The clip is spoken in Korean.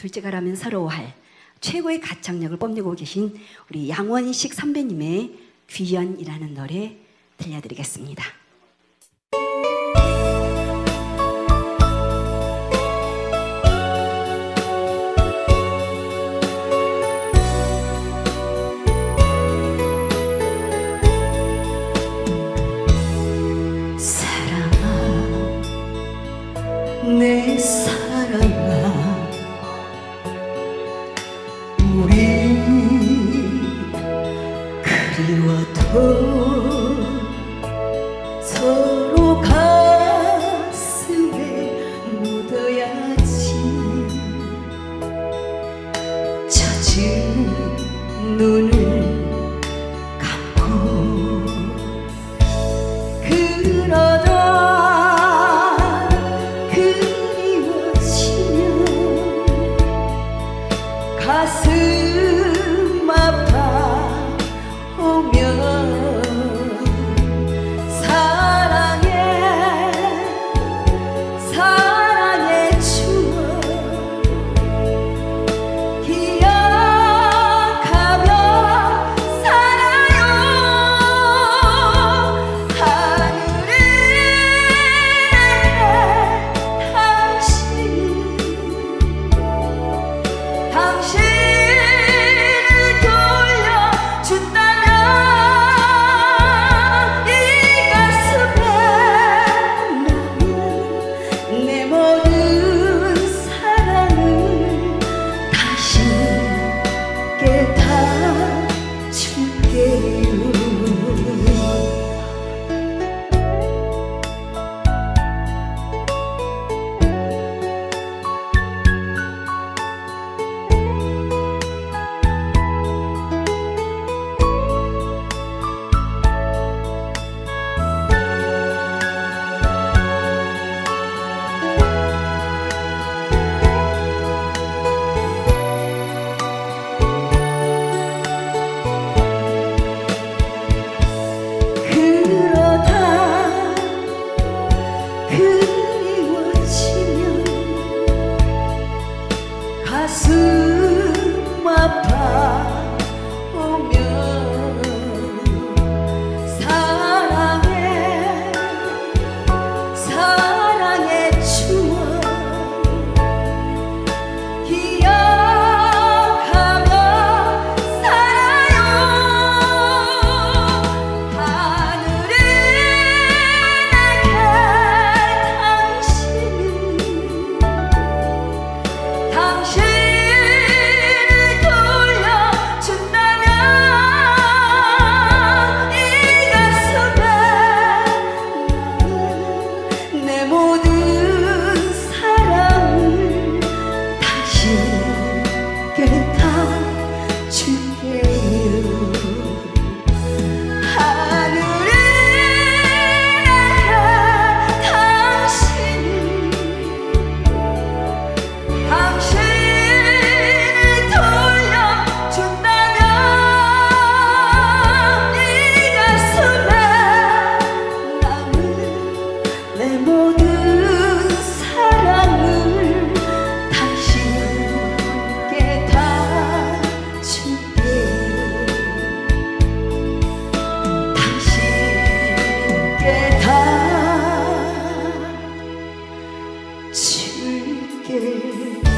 둘째가라면 서러워할 최고의 가창력을 뽐내고 계신 우리 양원식 선배님의 귀연이라는 노래 들려드리겠습니다. 눈을 감고 그러다 그리워지면 가슴. soon again.